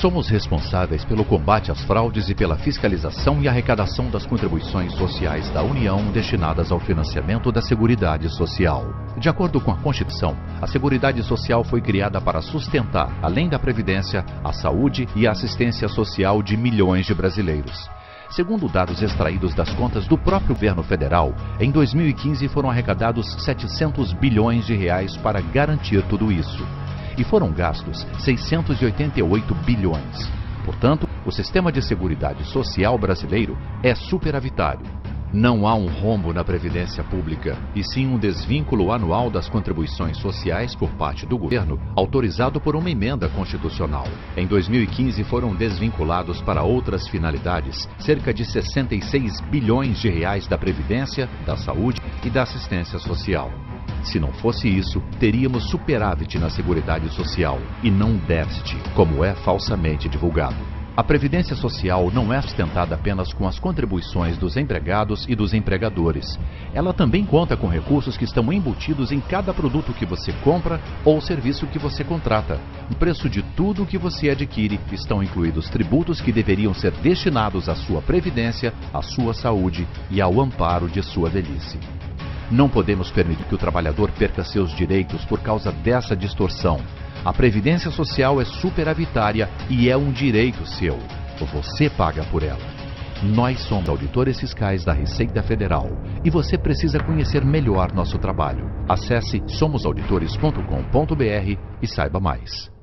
Somos responsáveis pelo combate às fraudes e pela fiscalização e arrecadação das contribuições sociais da União destinadas ao financiamento da Seguridade Social. De acordo com a Constituição, a Seguridade Social foi criada para sustentar, além da Previdência, a saúde e a assistência social de milhões de brasileiros. Segundo dados extraídos das contas do próprio governo federal, em 2015 foram arrecadados 700 bilhões de reais para garantir tudo isso e foram gastos 688 bilhões. Portanto, o sistema de seguridade social brasileiro é superavitário. Não há um rombo na previdência pública, e sim um desvínculo anual das contribuições sociais por parte do governo, autorizado por uma emenda constitucional. Em 2015 foram desvinculados para outras finalidades cerca de 66 bilhões de reais da previdência, da saúde e da assistência social. Se não fosse isso, teríamos superávit na Seguridade Social e não déficit, como é falsamente divulgado. A Previdência Social não é sustentada apenas com as contribuições dos empregados e dos empregadores. Ela também conta com recursos que estão embutidos em cada produto que você compra ou serviço que você contrata. No preço de tudo que você adquire estão incluídos tributos que deveriam ser destinados à sua previdência, à sua saúde e ao amparo de sua velhice. Não podemos permitir que o trabalhador perca seus direitos por causa dessa distorção. A Previdência Social é superavitária e é um direito seu. Você paga por ela. Nós somos auditores fiscais da Receita Federal e você precisa conhecer melhor nosso trabalho. Acesse somosauditores.com.br e saiba mais.